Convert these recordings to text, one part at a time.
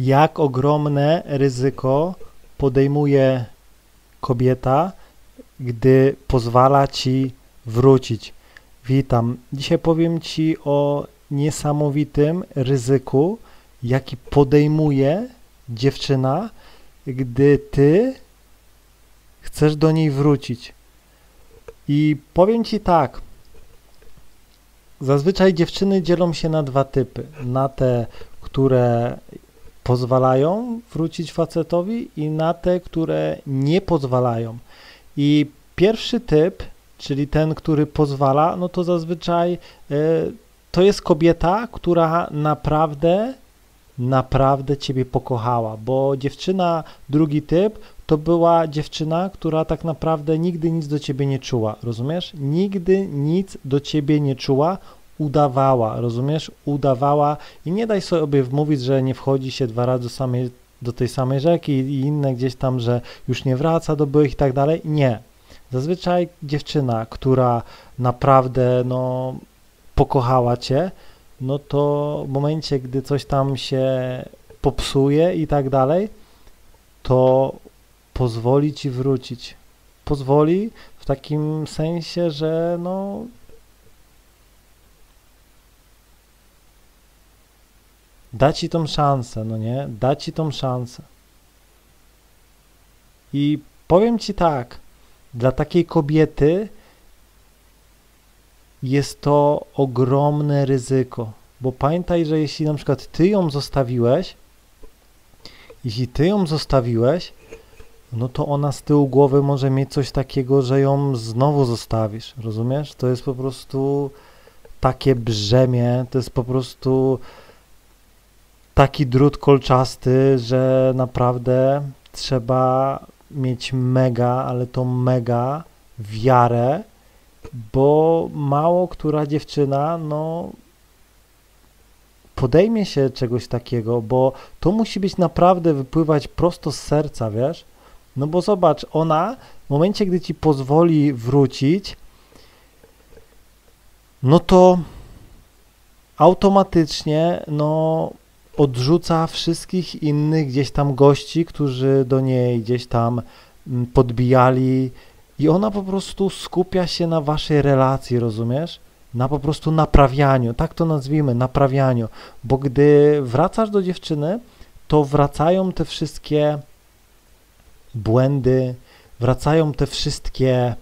jak ogromne ryzyko podejmuje kobieta, gdy pozwala ci wrócić. Witam. Dzisiaj powiem ci o niesamowitym ryzyku, jaki podejmuje dziewczyna, gdy ty chcesz do niej wrócić. I powiem ci tak. Zazwyczaj dziewczyny dzielą się na dwa typy. Na te, które pozwalają wrócić facetowi i na te, które nie pozwalają. I pierwszy typ, czyli ten, który pozwala, no to zazwyczaj y, to jest kobieta, która naprawdę, naprawdę ciebie pokochała, bo dziewczyna, drugi typ, to była dziewczyna, która tak naprawdę nigdy nic do ciebie nie czuła, rozumiesz? Nigdy nic do ciebie nie czuła, udawała, rozumiesz? Udawała i nie daj sobie wmówić, że nie wchodzi się dwa razy do, samej, do tej samej rzeki i inne gdzieś tam, że już nie wraca do byłych i tak dalej. Nie. Zazwyczaj dziewczyna, która naprawdę no, pokochała cię, no to w momencie, gdy coś tam się popsuje i tak dalej, to pozwoli ci wrócić. Pozwoli w takim sensie, że no da ci tą szansę, no nie? Da ci tą szansę. I powiem ci tak, dla takiej kobiety jest to ogromne ryzyko, bo pamiętaj, że jeśli na przykład ty ją zostawiłeś, jeśli ty ją zostawiłeś, no to ona z tyłu głowy może mieć coś takiego, że ją znowu zostawisz, rozumiesz? To jest po prostu takie brzemię, to jest po prostu taki drut kolczasty, że naprawdę trzeba mieć mega, ale to mega wiarę, bo mało która dziewczyna, no podejmie się czegoś takiego, bo to musi być naprawdę wypływać prosto z serca, wiesz? No bo zobacz, ona w momencie, gdy ci pozwoli wrócić, no to automatycznie, no odrzuca wszystkich innych gdzieś tam gości, którzy do niej gdzieś tam mm, podbijali i ona po prostu skupia się na waszej relacji, rozumiesz? Na po prostu naprawianiu, tak to nazwijmy, naprawianiu, bo gdy wracasz do dziewczyny, to wracają te wszystkie błędy, wracają te wszystkie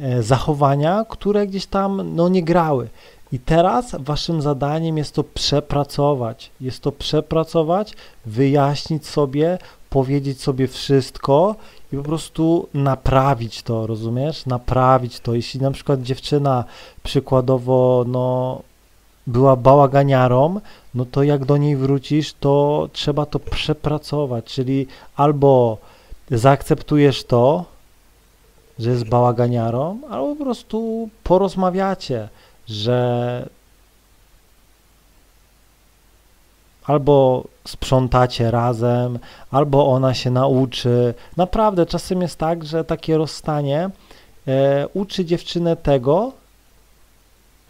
e, zachowania, które gdzieś tam no, nie grały. I teraz waszym zadaniem jest to przepracować. Jest to przepracować, wyjaśnić sobie, powiedzieć sobie wszystko i po prostu naprawić to, rozumiesz? Naprawić to. Jeśli na przykład dziewczyna przykładowo, no, była bałaganiarą, no to jak do niej wrócisz, to trzeba to przepracować, czyli albo zaakceptujesz to, że jest bałaganiarą, albo po prostu porozmawiacie że albo sprzątacie razem, albo ona się nauczy. Naprawdę czasem jest tak, że takie rozstanie e, uczy dziewczynę tego,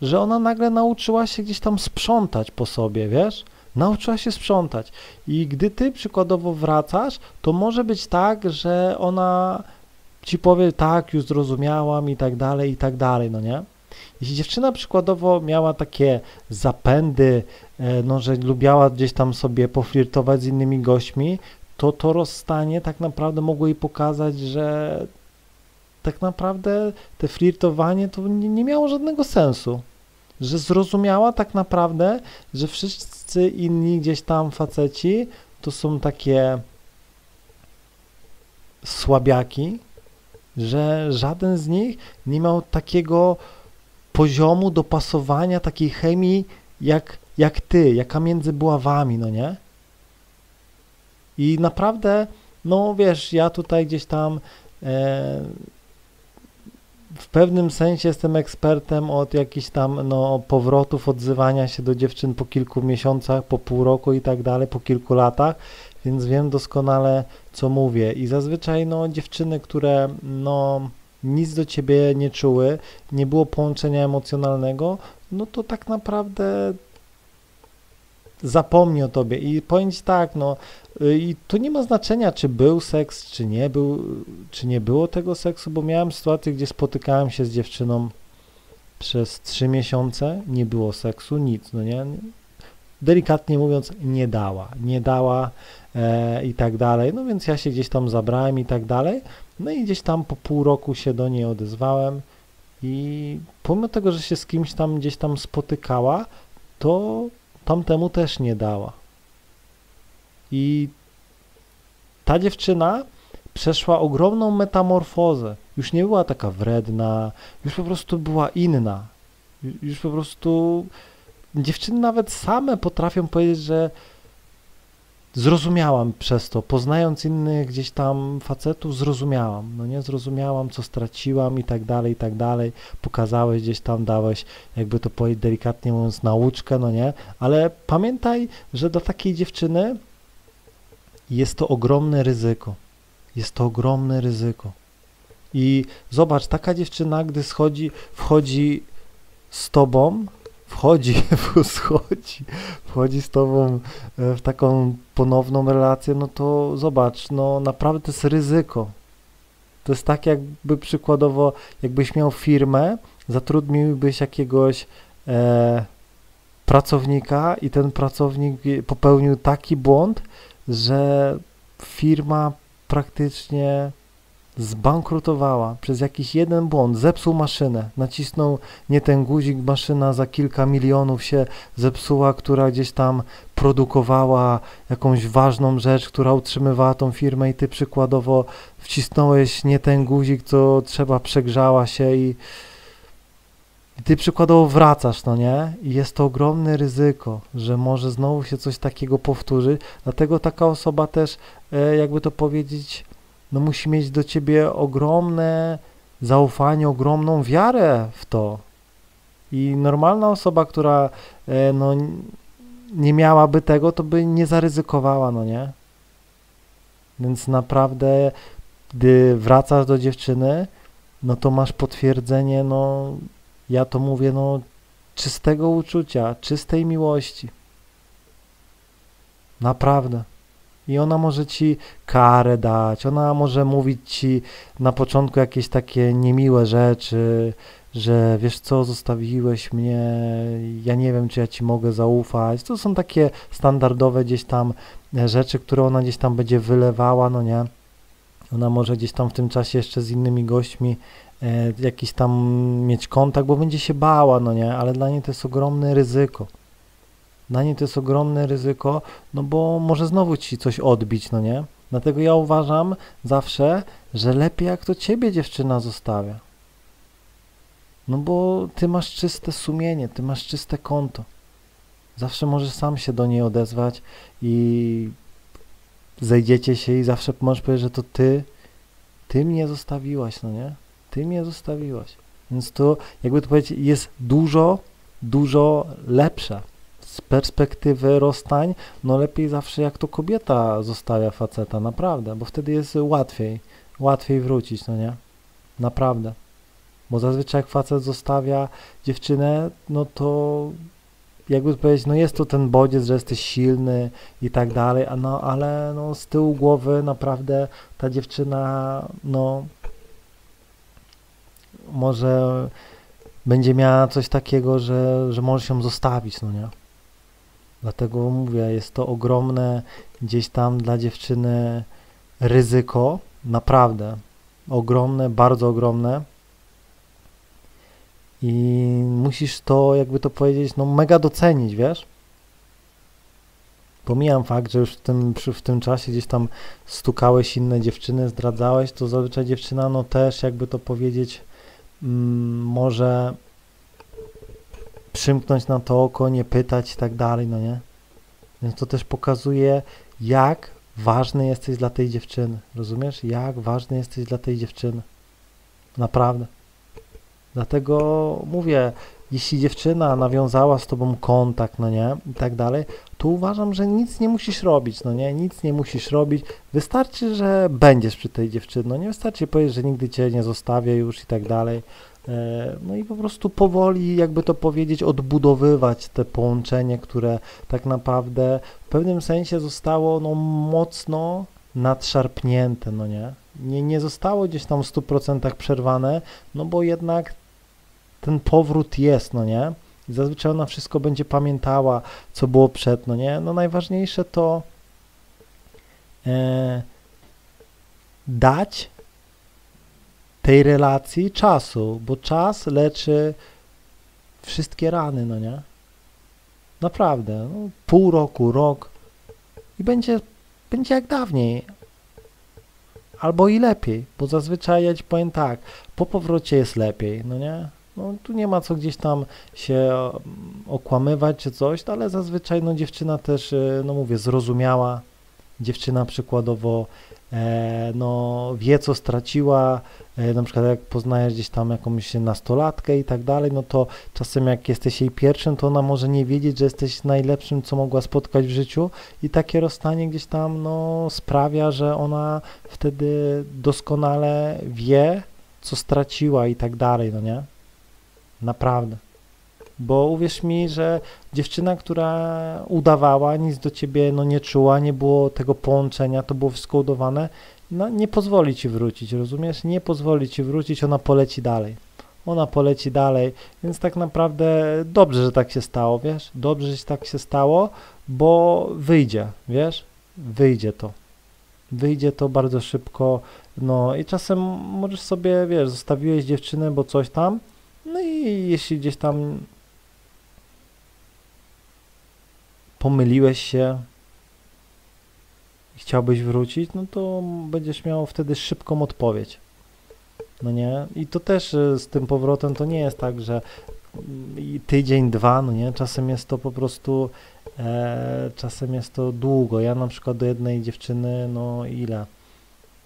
że ona nagle nauczyła się gdzieś tam sprzątać po sobie, wiesz? Nauczyła się sprzątać. I gdy ty przykładowo wracasz, to może być tak, że ona ci powie, tak, już zrozumiałam i tak dalej, i tak dalej, no nie? Jeśli dziewczyna przykładowo miała takie zapędy, e, no, że lubiała gdzieś tam sobie poflirtować z innymi gośćmi, to to rozstanie tak naprawdę mogło jej pokazać, że tak naprawdę te flirtowanie to nie, nie miało żadnego sensu. Że zrozumiała tak naprawdę, że wszyscy inni gdzieś tam faceci to są takie słabiaki, że żaden z nich nie miał takiego poziomu dopasowania takiej chemii jak, jak ty, jaka między była wami, no nie? I naprawdę, no wiesz, ja tutaj gdzieś tam e, w pewnym sensie jestem ekspertem od jakichś tam no, powrotów, odzywania się do dziewczyn po kilku miesiącach, po pół roku i tak dalej, po kilku latach, więc wiem doskonale, co mówię. I zazwyczaj no, dziewczyny, które no, nic do ciebie nie czuły, nie było połączenia emocjonalnego, no to tak naprawdę zapomni o tobie. I powiem ci tak, no y, i to nie ma znaczenia, czy był seks, czy nie był, czy nie było tego seksu, bo miałem sytuację, gdzie spotykałem się z dziewczyną przez trzy miesiące, nie było seksu, nic, no nie, delikatnie mówiąc, nie dała, nie dała e, i tak dalej, no więc ja się gdzieś tam zabrałem i tak dalej, no i gdzieś tam po pół roku się do niej odezwałem i pomimo tego, że się z kimś tam gdzieś tam spotykała, to tamtemu też nie dała. I ta dziewczyna przeszła ogromną metamorfozę. Już nie była taka wredna, już po prostu była inna. Już po prostu dziewczyny nawet same potrafią powiedzieć, że zrozumiałam przez to, poznając innych gdzieś tam facetów, zrozumiałam, no nie, zrozumiałam, co straciłam i tak dalej, i tak dalej, pokazałeś gdzieś tam, dałeś, jakby to powiedzieć delikatnie mówiąc, nauczkę, no nie, ale pamiętaj, że dla takiej dziewczyny jest to ogromne ryzyko, jest to ogromne ryzyko. I zobacz, taka dziewczyna, gdy schodzi, wchodzi z tobą, wchodzi, wchodzi, wchodzi z tobą e, w taką ponowną relację, no to zobacz, no naprawdę to jest ryzyko. To jest tak jakby przykładowo, jakbyś miał firmę, zatrudniłbyś jakiegoś e, pracownika i ten pracownik popełnił taki błąd, że firma praktycznie zbankrutowała przez jakiś jeden błąd, zepsuł maszynę, nacisnął nie ten guzik, maszyna za kilka milionów się zepsuła, która gdzieś tam produkowała jakąś ważną rzecz, która utrzymywała tą firmę i ty przykładowo wcisnąłeś nie ten guzik, co trzeba, przegrzała się i, i ty przykładowo wracasz, no nie? I jest to ogromne ryzyko, że może znowu się coś takiego powtórzyć, dlatego taka osoba też, e, jakby to powiedzieć, no musi mieć do ciebie ogromne zaufanie, ogromną wiarę w to. I normalna osoba, która e, no, nie miałaby tego, to by nie zaryzykowała, no nie? Więc naprawdę, gdy wracasz do dziewczyny, no to masz potwierdzenie, no ja to mówię, no czystego uczucia, czystej miłości. Naprawdę. I ona może ci karę dać, ona może mówić ci na początku jakieś takie niemiłe rzeczy, że wiesz co, zostawiłeś mnie, ja nie wiem, czy ja ci mogę zaufać. To są takie standardowe gdzieś tam e, rzeczy, które ona gdzieś tam będzie wylewała, no nie. Ona może gdzieś tam w tym czasie jeszcze z innymi gośćmi e, jakiś tam mieć kontakt, bo będzie się bała, no nie, ale dla niej to jest ogromne ryzyko. Dla niej to jest ogromne ryzyko, no bo może znowu ci coś odbić, no nie? Dlatego ja uważam zawsze, że lepiej jak to ciebie dziewczyna zostawia. No bo ty masz czyste sumienie, ty masz czyste konto. Zawsze możesz sam się do niej odezwać i zejdziecie się i zawsze możesz powiedzieć, że to ty, ty mnie zostawiłaś, no nie? Ty mnie zostawiłaś. Więc to, jakby to powiedzieć, jest dużo, dużo lepsze z perspektywy rozstań, no lepiej zawsze jak to kobieta zostawia faceta, naprawdę, bo wtedy jest łatwiej, łatwiej wrócić, no nie? Naprawdę. Bo zazwyczaj jak facet zostawia dziewczynę, no to jakby powiedzieć, no jest to ten bodziec, że jesteś silny i tak dalej, a no, ale no z tyłu głowy naprawdę ta dziewczyna, no może będzie miała coś takiego, że, że może się zostawić, no nie? Dlatego mówię, jest to ogromne gdzieś tam dla dziewczyny ryzyko, naprawdę ogromne, bardzo ogromne. I musisz to, jakby to powiedzieć, no mega docenić, wiesz? Pomijam fakt, że już w tym, w tym czasie gdzieś tam stukałeś inne dziewczyny, zdradzałeś, to zazwyczaj dziewczyna, no też, jakby to powiedzieć, mm, może przymknąć na to oko, nie pytać i tak dalej, no nie? Więc to też pokazuje, jak ważny jesteś dla tej dziewczyny. Rozumiesz? Jak ważny jesteś dla tej dziewczyny. Naprawdę. Dlatego mówię, jeśli dziewczyna nawiązała z tobą kontakt, no nie, i tak dalej, to uważam, że nic nie musisz robić, no nie, nic nie musisz robić. Wystarczy, że będziesz przy tej dziewczynie, no nie wystarczy powiedzieć, że nigdy cię nie zostawię już i tak dalej. E, no i po prostu powoli, jakby to powiedzieć, odbudowywać te połączenie, które tak naprawdę w pewnym sensie zostało no, mocno nadszarpnięte, no nie? Nie, nie zostało gdzieś tam w 100% przerwane, no bo jednak ten powrót jest, no nie? I zazwyczaj ona wszystko będzie pamiętała, co było przed, no nie? No najważniejsze to e, dać tej relacji czasu, bo czas leczy wszystkie rany, no nie? Naprawdę, no, pół roku, rok i będzie, będzie jak dawniej, albo i lepiej, bo zazwyczaj ja ci powiem tak, po powrocie jest lepiej, no nie? No tu nie ma co gdzieś tam się okłamywać czy coś, ale zazwyczaj no dziewczyna też, y, no mówię, zrozumiała, dziewczyna przykładowo e, no wie co straciła, e, na przykład jak poznajesz gdzieś tam jakąś nastolatkę i tak dalej, no to czasem jak jesteś jej pierwszym, to ona może nie wiedzieć, że jesteś najlepszym, co mogła spotkać w życiu i takie rozstanie gdzieś tam no sprawia, że ona wtedy doskonale wie, co straciła i tak dalej, no nie? Naprawdę. Bo uwierz mi, że dziewczyna, która udawała, nic do ciebie no, nie czuła, nie było tego połączenia, to było wszystko no, nie pozwoli ci wrócić, rozumiesz? Nie pozwoli ci wrócić, ona poleci dalej. Ona poleci dalej, więc tak naprawdę dobrze, że tak się stało, wiesz? Dobrze, że tak się stało, bo wyjdzie, wiesz? Wyjdzie to. Wyjdzie to bardzo szybko, no i czasem możesz sobie, wiesz, zostawiłeś dziewczynę, bo coś tam, no i jeśli gdzieś tam pomyliłeś się i chciałbyś wrócić, no to będziesz miał wtedy szybką odpowiedź. No nie? I to też e, z tym powrotem to nie jest tak, że tydzień, dwa, no nie? Czasem jest to po prostu, e, czasem jest to długo. Ja na przykład do jednej dziewczyny, no ile?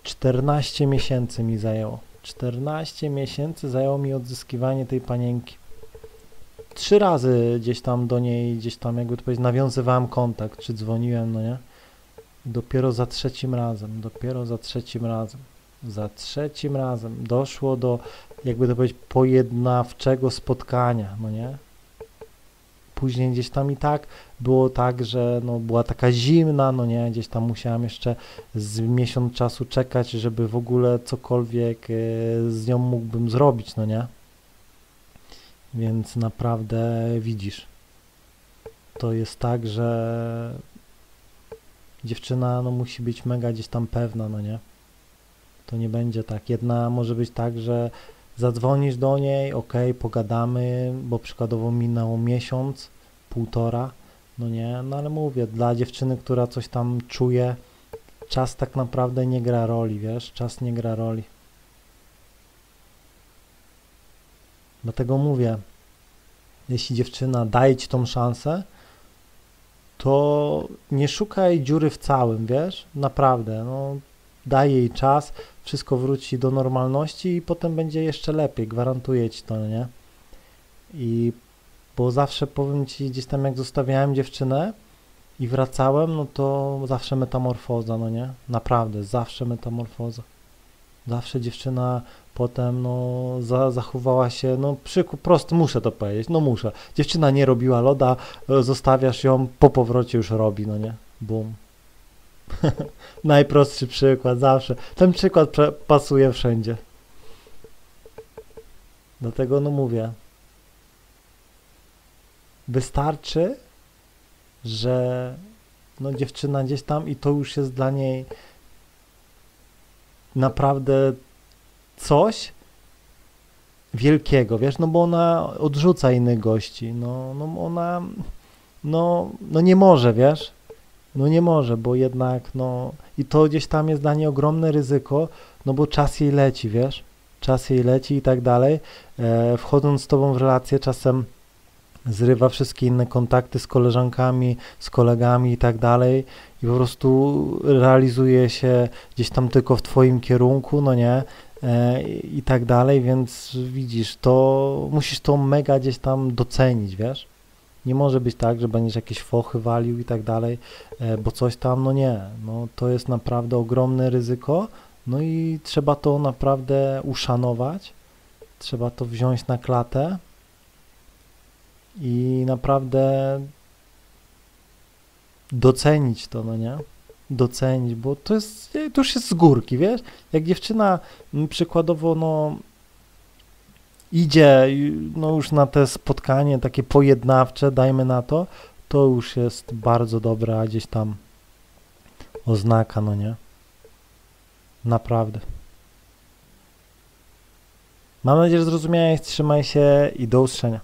14 miesięcy mi zajęło. 14 miesięcy zajęło mi odzyskiwanie tej panienki. Trzy razy gdzieś tam do niej, gdzieś tam jakby to powiedzieć, nawiązywałem kontakt, czy dzwoniłem, no nie? Dopiero za trzecim razem, dopiero za trzecim razem, za trzecim razem doszło do, jakby to powiedzieć, pojednawczego spotkania, no nie? Później gdzieś tam i tak było tak, że no, była taka zimna, no nie, gdzieś tam musiałem jeszcze z miesiąc czasu czekać, żeby w ogóle cokolwiek e, z nią mógłbym zrobić, no nie? Więc naprawdę widzisz, to jest tak, że dziewczyna no, musi być mega gdzieś tam pewna, no nie? To nie będzie tak. Jedna może być tak, że zadzwonisz do niej, ok, pogadamy, bo przykładowo minął miesiąc, półtora, no nie, no ale mówię, dla dziewczyny, która coś tam czuje, czas tak naprawdę nie gra roli, wiesz, czas nie gra roli. Dlatego mówię, jeśli dziewczyna daje ci tą szansę, to nie szukaj dziury w całym, wiesz, naprawdę, no daj jej czas, wszystko wróci do normalności i potem będzie jeszcze lepiej, gwarantuję ci to, nie? I bo zawsze powiem ci, gdzieś tam jak zostawiałem dziewczynę i wracałem, no to zawsze metamorfoza, no nie? Naprawdę, zawsze metamorfoza. Zawsze dziewczyna potem, no, za, zachowała się, no, przykład, prosty, muszę to powiedzieć, no muszę. Dziewczyna nie robiła loda, zostawiasz ją, po powrocie już robi, no nie? Bum. Najprostszy przykład, zawsze. Ten przykład pasuje wszędzie. Dlatego, no mówię, wystarczy, że no dziewczyna gdzieś tam i to już jest dla niej naprawdę coś wielkiego, wiesz, no bo ona odrzuca innych gości, no, no ona no, no nie może, wiesz, no nie może, bo jednak, no i to gdzieś tam jest dla niej ogromne ryzyko, no bo czas jej leci, wiesz, czas jej leci i tak dalej, e, wchodząc z tobą w relację czasem zrywa wszystkie inne kontakty z koleżankami, z kolegami i tak dalej. I po prostu realizuje się gdzieś tam tylko w twoim kierunku, no nie, i tak dalej, więc widzisz, to musisz to mega gdzieś tam docenić, wiesz? Nie może być tak, że będziesz jakieś fochy walił i tak dalej, e, bo coś tam, no nie, no to jest naprawdę ogromne ryzyko, no i trzeba to naprawdę uszanować trzeba to wziąć na klatę i naprawdę docenić to, no nie? Docenić, bo to jest, to już jest z górki, wiesz? Jak dziewczyna przykładowo, no idzie no już na te spotkanie takie pojednawcze, dajmy na to, to już jest bardzo dobra gdzieś tam oznaka, no nie? Naprawdę. Mam nadzieję, że zrozumiałeś, trzymaj się i do usłyszenia.